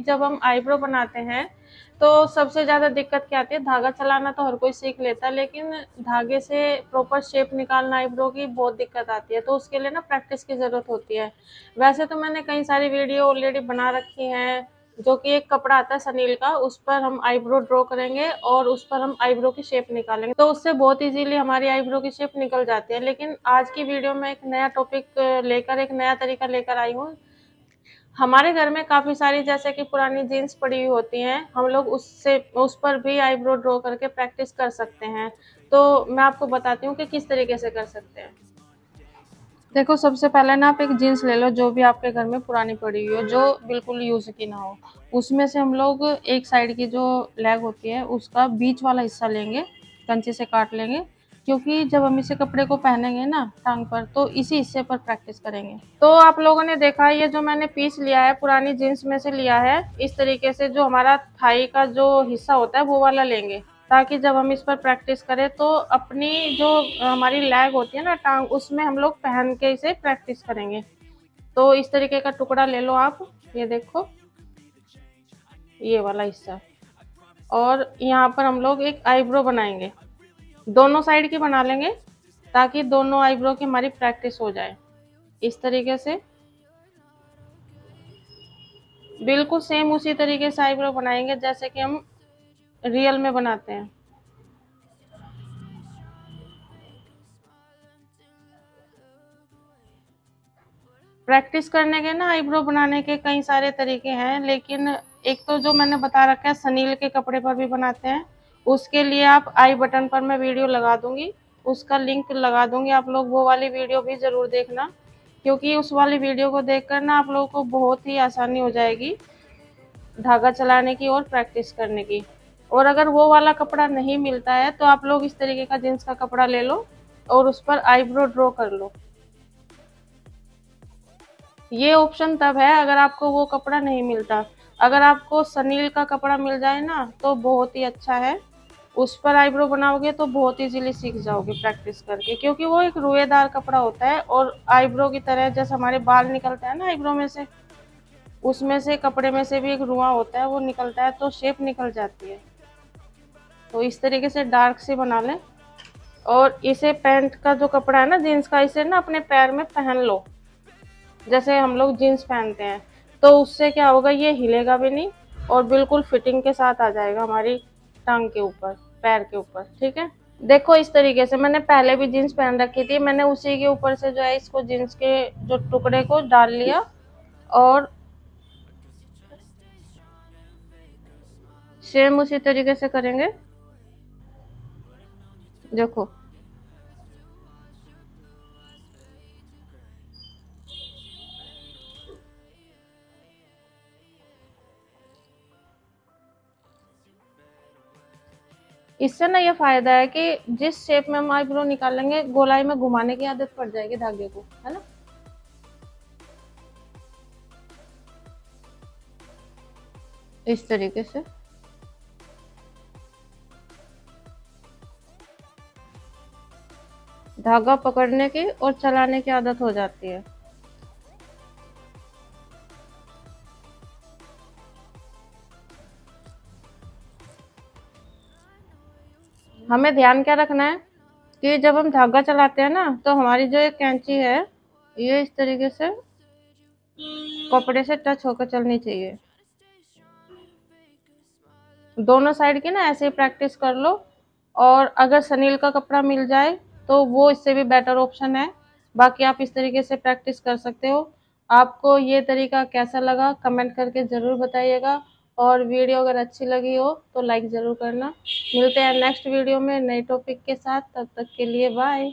जब हम आईब्रो बनाते हैं तो सबसे ज़्यादा दिक्कत क्या आती है? धागा चलाना तो हर कोई सीख लेता है, लेकिन धागे से प्रॉपर शेप निकालना आईब्रो की बहुत दिक्कत आती है तो उसके लिए ना प्रैक्टिस की ज़रूरत होती है। वैसे तो मैंने कई सारी वीडियो ऑलरेडी बना रखी हैं, जो कि एक कपड़ा आता है सनील का, उस पर हम आईब्रो ड्रॉ करेंगे और उस पर हम आईब्रो की शेप निकालेंगे। तो उससे बहुत इजीली हमारी आईब्रो की शेप निकल जाती है, लेकिन आज की वीडियो में एक नया टॉपिक लेकर, एक नया तरीका लेकर आई हूँ हमारे घर में काफ़ी सारी जैसे कि पुरानी जीन्स पड़ी हुई होती हैं, हम लोग उससे, उस पर भी आईब्रो ड्रॉ करके प्रैक्टिस कर सकते हैं। तो मैं आपको बताती हूँ कि किस तरीके से कर सकते हैं। देखो, सबसे पहले ना आप एक जीन्स ले लो जो भी आपके घर में पुरानी पड़ी हुई हो, जो बिल्कुल यूज़ की ना हो। उसमें से हम लोग एक साइड की जो लेग होती है, उसका बीच वाला हिस्सा लेंगे, कंची से काट लेंगे। क्योंकि जब हम इसे कपड़े को पहनेंगे ना, टांग पर तो इसी हिस्से पर प्रैक्टिस करेंगे। तो आप लोगों ने देखा, ये जो मैंने पीस लिया है, पुरानी जीन्स में से लिया है, इस तरीके से जो हमारा थाई का जो हिस्सा होता है, वो वाला लेंगे। ताकि जब हम इस पर प्रैक्टिस करें तो अपनी जो हमारी लैग होती है ना, टांग, उसमें हम लोग पहन के इसे प्रैक्टिस करेंगे। तो इस तरीके का टुकड़ा ले लो आप, ये देखो। ये वाला हिस्सा। और यहाँ पर हम लोग एक आईब्रो बनाएँगे। दोनों साइड की बना लेंगे ताकि दोनों आईब्रो की हमारी प्रैक्टिस हो जाए। इस तरीके से। बिल्कुल सेम उसी तरीके से आईब्रो बनाएँगे जैसे कि हम रियल में बनाते हैं। प्रैक्टिस करने के ना आईब्रो बनाने के कई सारे तरीके हैं, लेकिन एक तो जो मैंने बता रखा है, सनील के कपड़े पर भी बनाते हैं। उसके लिए आप आई बटन पर मैं वीडियो लगा दूँगी। उसका लिंक लगा दूँगी। आप लोग वो वाली वीडियो भी ज़रूर देखना, क्योंकि उस वाली वीडियो को देखकर ना आप लोगों को बहुत ही आसानी हो जाएगी धागा चलाने की और प्रैक्टिस करने की। और अगर वो वाला कपड़ा नहीं मिलता है तो आप लोग इस तरीके का जींस का कपड़ा ले लो और उस पर आईब्रो ड्रॉ कर लो। ये ऑप्शन तब है अगर आपको वो कपड़ा नहीं मिलता। अगर आपको सनील का कपड़ा मिल जाए ना तो बहुत ही अच्छा है। उस पर आईब्रो बनाओगे तो बहुत इजीली सीख जाओगे प्रैक्टिस करके, क्योंकि वो एक रुएदार कपड़ा होता है और आईब्रो की तरह जैसे हमारे बाल निकलते हैं ना आईब्रो में से, उसमें से, कपड़े में से भी एक रुआ होता है, वो निकलता है तो शेप निकल जाती है। तो इस तरीके से डार्क से बना लें और इसे पैंट का जो कपड़ा है ना जीन्स का, इसे ना अपने पैर में पहन लो। जैसे हम लोग जीन्स पहनते हैं तो उससे क्या होगा, ये हिलेगा भी नहीं और बिल्कुल फिटिंग के साथ आ जाएगा हमारी टांग के ऊपर। पैर के ऊपर, ठीक है? देखो इस तरीके से, मैंने पहले भी जीन्स पहन रखी थी, मैंने उसी के ऊपर से जो है इसको जीन्स के जो टुकड़े को डाल लिया और सेम उसी तरीके से करेंगे। देखो इससे ना ये फ़ायदा है कि जिस शेप में हम आईब्रो निकालेंगे, गोलाई में घुमाने की आदत पड़ जाएगी धागे को, है ना? इस तरीके से। धागा पकड़ने की और चलाने की आदत हो जाती है। हमें ध्यान क्या रखना है? कि जब हम धागा चलाते हैं ना तो हमारी जो एक कैंची है, ये इस तरीके से कपड़े से टच होकर चलनी चाहिए। दोनों साइड की ना ऐसे ही प्रैक्टिस कर लो, और अगर सनील का कपड़ा मिल जाए तो वो इससे भी बेटर ऑप्शन है। बाकी आप इस तरीके से प्रैक्टिस कर सकते हो। आपको ये तरीका कैसा लगा, कमेंट करके ज़रूर बताइएगा। और वीडियो अगर अच्छी लगी हो तो लाइक ज़रूर करना। मिलते हैं नेक्स्ट वीडियो में नए टॉपिक के साथ। तब तक के लिए बाय